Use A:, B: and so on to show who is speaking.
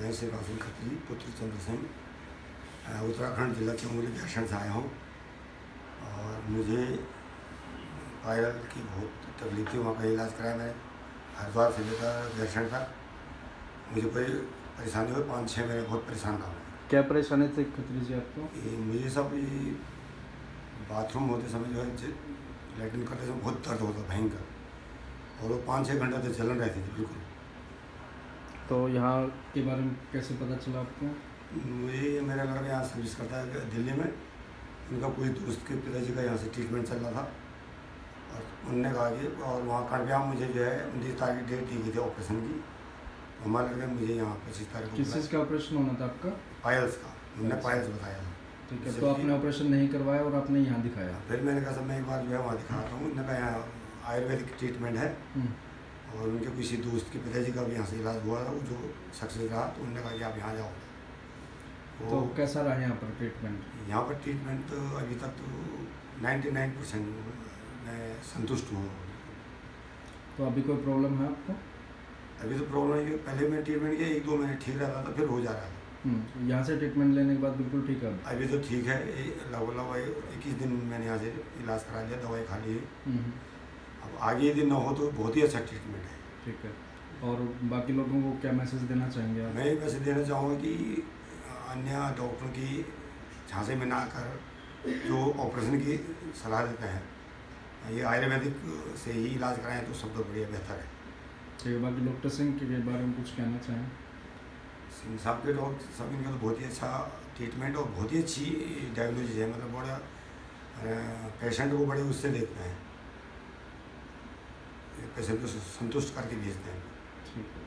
A: मैं शिवराज सिंह खत्री पुत्र चंद्र सिंह उत्तराखंड जिला चमोली दर्शन से आया हूँ। और मुझे पायल की बहुत तकलीफ़ थी वहाँ का इलाज कराया मैंने। हरिद्वार से लेकर दर्शन तक। मुझे कोई परेशानी हुई पाँच छः महीने बहुत परेशान था मैं।
B: क्या परेशानी थी खत्री जी आपको?
A: मुझे सब ये बाथरूम होते समय जो है लैट्रिन करते समय बहुत दर्द होता भयंकर। और वो पाँच छः घंटे तक चलन रहती थी बिल्कुल।
B: तो यहाँ के बारे में कैसे पता चला आपको?
A: मुझे ये मेरा लड़का यहाँ सर्विस करता है दिल्ली में। उनका कोई दोस्त के पिताजी का यहाँ से ट्रीटमेंट चल रहा था। और उनने कहा कि और वहाँ कड़बिया मुझे जो है उनतीस तारीख डेट दी गई थी ऑपरेशन की। हमारे लड़के मुझे यहाँ पच्चीस तारीख
B: किस चीज़ का ऑपरेशन होना था आपका?
A: पायल्स का। उनने पायल्स बताया। था
B: ठीक है तो आपने ऑपरेशन नहीं करवाया और आपने यहाँ दिखाया?
A: फिर मैंने कहा सब मैं एक बार जो है वहाँ दिखाता हूँ। उन्होंने कहा यहाँ आयुर्वेदिक ट्रीटमेंट है।
B: हम्म,
A: और उनके किसी दोस्त के पिताजी का भी यहाँ से इलाज हुआ था वो जो सक्सेस रहा तो उन्होंने कहा कि आप यहाँ जाओ।
B: तो
A: तो
B: कैसा रहा यहाँ पर ट्रीटमेंट
A: यहाँ पर ट्रीटमेंट तो अभी तक तो 99 परसेंट मैं संतुष्ट हूँ।
B: तो अभी कोई प्रॉब्लम है आपको?
A: अभी तो प्रॉब्लम है कि पहले मैं ट्रीटमेंट किया एक दो महीने ठीक रहता था फिर हो जा रहा था।
B: हम्म, यहाँ से ट्रीटमेंट लेने के बाद बिल्कुल ठीक है
A: अभी तो ठीक है लगभग लगभग इक्कीस दिन मैंने यहाँ से इलाज करा लिया दवाई खा ली अब आगे यदि न हो तो बहुत ही अच्छा ट्रीटमेंट है।
B: ठीक है। और बाकी लोगों को क्या मैसेज देना चाहेंगे आप?
A: मैं ये वैसे देना चाहूँगा कि अन्य डॉक्टरों की झांसे में ना कर जो ऑपरेशन की सलाह देते हैं ये आयुर्वेदिक से ही इलाज कराएँ तो सब तो बढ़िया बेहतर है।
B: ठीक है बाकी डॉक्टर सिंह के बारे में कुछ कहना चाहें?
A: सिंह साहब के डॉक्टर सब इनका तो बहुत ही अच्छा ट्रीटमेंट और बहुत ही अच्छी डायग्नोसिस है मतलब बड़ा पेशेंट को बड़े उससे देखते हैं। पेशेंट को संतुष्ट करके भेजते हैं
B: ठीक है।